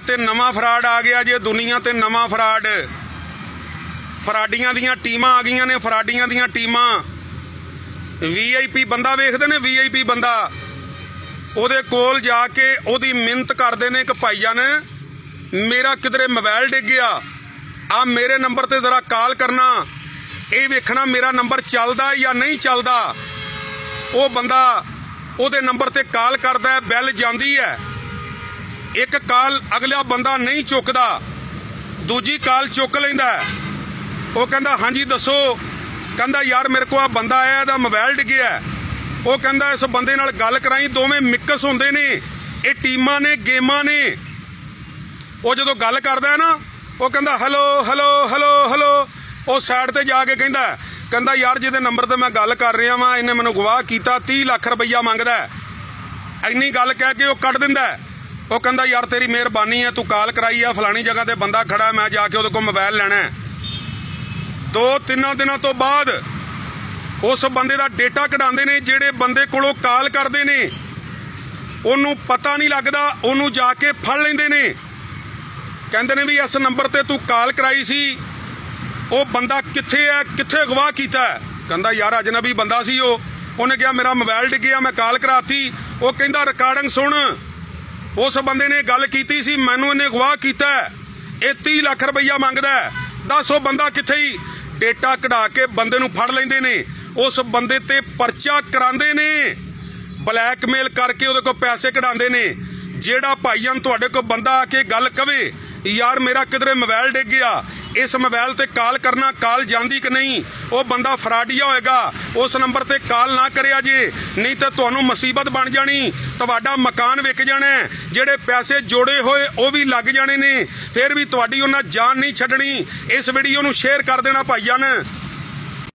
ਤੇ ਨਵਾਂ ਫਰਾਡ ਆ ਗਿਆ ਜੇ ਦੁਨੀਆ ਤੇ ਨਵਾਂ ਫਰਾਡ। ਫਰਾਡੀਆਂ ਦੀਆਂ ਟੀਮਾਂ ਆ ਗਈਆਂ ਨੇ, ਫਰਾਡੀਆਂ ਦੀਆਂ ਟੀਮਾਂ। ਵੀਆਈਪੀ ਬੰਦਾ ਵੇਖਦੇ ਨੇ ਵੀਆਈਪੀ ਬੰਦਾ। ਉਹਦੇ ਕੋਲ ਜਾ ਕੇ ਉਹਦੀ ਮਿੰਤ ਕਰਦੇ ਨੇ ਕਿ ਭਾਈਜਾਨ ਮੇਰਾ ਕਿਧਰੇ ਮੋਬਾਈਲ ਡਿੱਗ ਗਿਆ। ਆ ਮੇਰੇ ਨੰਬਰ ਤੇ ਜ਼ਰਾ ਕਾਲ ਕਰਨਾ। ਇਹ ਵੇਖਣਾ ਮੇਰਾ ਨੰਬਰ ਚੱਲਦਾ ਜਾਂ ਨਹੀਂ ਚੱਲਦਾ। ਉਹ ਬੰਦਾ ਉਹਦੇ ਨੰਬਰ ਤੇ ਕਾਲ ਕਰਦਾ ਬੈਲ ਜਾਂਦੀ ਹੈ। ਇੱਕ ਕਾਲ ਅਗਲਾ ਬੰਦਾ ਨਹੀਂ ਚੁੱਕਦਾ, ਦੂਜੀ ਕਾਲ ਚੁੱਕ ਲੈਂਦਾ ਉਹ ਕਹਿੰਦਾ, ਹਾਂਜੀ, ਦੱਸੋ। ਕਹਿੰਦਾ, ਯਾਰ, ਮੇਰੇ ਕੋਲ ਆ ਬੰਦਾ ਆਇਆ, ਇਹਦਾ ਮੋਬਾਈਲ ਡਿੱਗਿਆ ਉਹ ਕਹਿੰਦਾ, ਇਸ ਬੰਦੇ ਨਾਲ ਗੱਲ ਕਰਾਈ, ਦੋਵੇਂ ਮਿਕਸ ਹੁੰਦੇ ਨੇ। ਇਹ ਟੀਮਾਂ ਨੇ, ਗੇਮਾਂ ਨੇ। ਉਹ ਜਦੋਂ ਗੱਲ ਕਰਦਾ ਹੈ ਨਾ, ਉਹ ਕਹਿੰਦਾ, ਹੈਲੋ ਹੈਲੋ ਹੈਲੋ ਹੈਲੋ। ਉਹ ਸਾਈਡ ਤੇ ਜਾ ਕੇ ਕਹਿੰਦਾ ਕਹਿੰਦਾ, ਯਾਰ, ਜਿਹਦੇ ਨੰਬਰ ਤੇ ਮੈਂ ਗੱਲ ਕਰ ਰਿਹਾ ਵਾਂ, ਇਹਨੇ ਮੈਨੂੰ ਗਵਾਹ ਕੀਤਾ 30 ਲੱਖ ਰੁਪਈਆ ਮੰਗਦਾ ਹੈ। ਇੰਨੀ ਗੱਲ ਕਹਿ ਕੇ ਉਹ ਕੱਢ ਦਿੰਦਾ ਉਹ ਕਹਿੰਦਾ, ਯਾਰ, ਤੇਰੀ ਮਿਹਰਬਾਨੀ ਹੈ, ਤੂੰ ਕਾਲ ਕਰਾਈ ਆ, ਫਲਾਣੀ ਜਗ੍ਹਾ ਤੇ ਬੰਦਾ ਖੜਾ ਮੈਂ ਜਾ ਕੇ ਉਹਦੇ ਕੋਲ ਮੋਬਾਈਲ ਲੈਣਾ ਹੈ। ਦੋ ਤਿੰਨਾਂ ਦਿਨਾਂ ਤੋਂ ਬਾਅਦ ਉਸ ਬੰਦੇ ਦਾ ਡੇਟਾ ਕਢਾਉਂਦੇ ਨੇ, ਜਿਹੜੇ ਬੰਦੇ ਕੋਲੋਂ ਕਾਲ ਕਰਦੇ ਨੇ, ਉਹਨੂੰ ਪਤਾ ਨਹੀਂ ਲੱਗਦਾ, ਉਹਨੂੰ ਜਾ ਕੇ ਫੜ ਲੈਂਦੇ ਨੇ। ਕਹਿੰਦੇ ਨੇ ਵੀ, ਇਸ ਨੰਬਰ ਤੇ ਤੂੰ ਕਾਲ ਕਰਾਈ ਸੀ, ਉਹ ਬੰਦਾ ਕਿੱਥੇ ਹੈ, ਕਿੱਥੇ ਅਗਵਾ ਕੀਤਾ ਕਹਿੰਦਾ, ਯਾਰ ਅਜਨਬੀ ਬੰਦਾ ਸੀ ਉਹ, ਉਹਨੇ ਕਿਹਾ, ਮੇਰਾ ਮੋਬਾਈਲ ਡਿੱਗਿਆ ਮੈਂ ਕਾਲ ਕਰਾਤੀ। ਉਹ ਕਹਿੰਦਾ, ਰਿਕਾਰਡਿੰਗ ਸੁਣ। ਉਸ ਬੰਦੇ ਨੇ ਗੱਲ ਕੀਤੀ ਸੀ, ਮੈਨੂੰ ਇਹਨੇ ਅਗਵਾ ਕੀਤਾ ਇਹ 30 ਲੱਖ ਰੁਪਈਆ ਮੰਗਦਾ ਹੈ। ਦੱਸ ਉਹ ਬੰਦਾ ਕਿੱਥੇ ਹੀ ਡੇਟਾ ਕਢਾ ਕੇ ਬੰਦੇ ਨੂੰ ਫੜ ਲੈਂਦੇ ਨੇ। ਉਸ ਬੰਦੇ ਤੇ ਪਰਚਾ ਕਰਾਉਂਦੇ ਨੇ। ਬਲੈਕਮੇਲ ਕਰਕੇ ਉਹਦੇ ਕੋਲ ਪੈਸੇ ਕਢਾਉਂਦੇ ਨੇ। ਜਿਹੜਾ ਭਾਈਆਂ ਤੁਹਾਡੇ ਕੋਲ ਬੰਦਾ ਆ ਕੇ ਗੱਲ ਕਵੇ, ਯਾਰ ਮੇਰਾ ਕਿਧਰੇ ਮੋਬਾਈਲ ਡਿੱਗ ਗਿਆ। ਇਸ ਮੋਬਾਈਲ ਤੇ ਕਾਲ ਕਰਨਾ, ਕਾਲ ਜਾਂਦੀ ਕਿ ਨਹੀਂ, ਉਹ ਬੰਦਾ ਫਰਾਡੀਆ ਹੋਏਗਾ। ਉਸ ਨੰਬਰ ਤੇ ਕਾਲ ਨਾ ਕਰਿਆ ਜੇ, ਨਹੀਂ ਤਾਂ ਤੁਹਾਨੂੰ ਮੁਸੀਬਤ ਬਣ ਜਾਣੀ, ਤੁਹਾਡਾ ਮਕਾਨ ਵਿਕ ਜਾਣਾ ਜਿਹੜੇ ਪੈਸੇ ਜੋੜੇ ਹੋਏ, ਉਹ ਵੀ ਲੱਗ ਜਾਣੇ ਨੇ। ਫਿਰ ਵੀ ਤੁਹਾਡੀ ਉਹਨਾਂ ਜਾਨ ਨਹੀਂ ਛੱਡਣੀ। ਇਸ ਵੀਡੀਓ ਨੂੰ ਸ਼ੇਅਰ ਕਰ ਦੇਣਾ ਭਾਈਆਂ ਨੇ